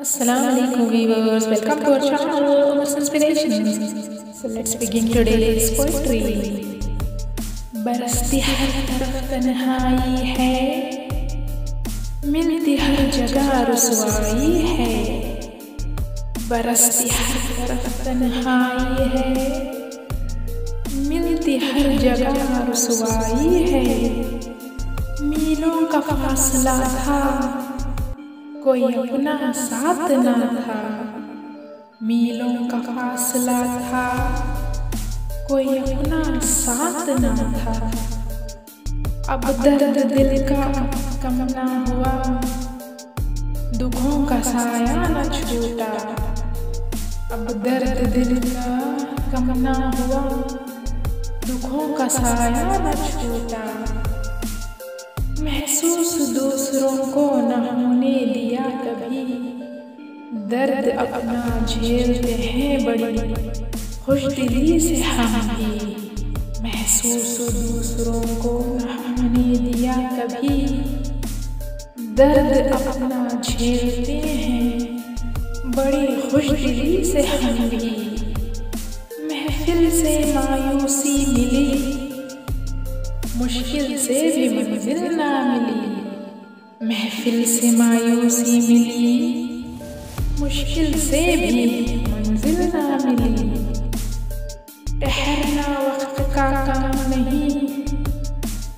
Assalamualaikum viewers, welcome to our channel Umar's Inspirations. So let's begin today's poetry. बरसती हर तरफ़ तन्हाई है मिलती हर जगह रसवाई है बरसती हर तरफ़ तन्हाई है मिलती हर जगह रसवाई है मीलों का फासला था कोई अपना साथ न था। मीलों का फासला था। कोई अपना साथ न था। अब दर्द दिल का कम ना हुआ। दुखों का साया न छूटा। अब दर्द दिल का कम ना हुआ। दुखों का साया न छूटा। महसूस दूसरों को न दर्द अपना झेलते हैं बड़ी। खुश दिली से हम भी महसूस दूसरों को हमने दिया कभी। दर्द अपना झेलते हैं बड़ी खुश दिली से हम भी। महफिल से मायूसी मिली। मुश्किल से भी मंजिल ना मिली। महफिल से मायूसी मिली। मुश्किल से भी मंजिल ना मिली। ठहरना वक्त का काम नहीं,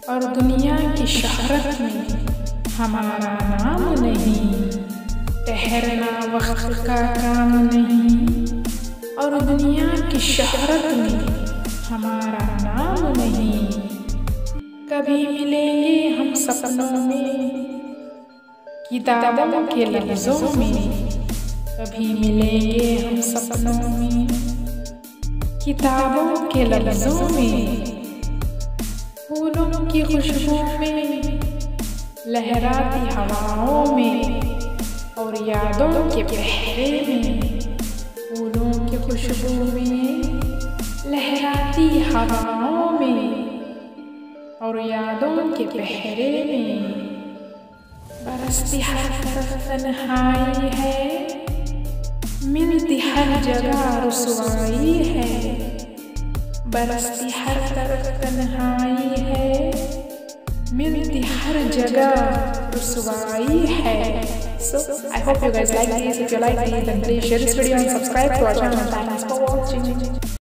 और दुनिया की शहरत में हमारा नाम नहीं। ठहरना वक्त का काम नहीं, और दुनिया की शहरत में हमारा नाम नहीं। कभी मिलेंगे हम सपनों में, किताबों के लफ्जों में। कभी मिलेंगे हम सपनों में, किताबों के लफ्जों में, फूलों की खुशबू में, लहराती हवाओं में, और यादों के पहरे में, फूलों की खुशबू में, लहराती हवाओं में, और यादों के पहरे में, बरसती हर तरफ़ तन्हाई है। मिलती हर जगह रसवाई है बरसती हर तरफ़ तन्हाई है मिलती हर जगह रसवाई है So I hope you guys like this. If you like this, then please share this video and subscribe to our channel. Thanks for watching.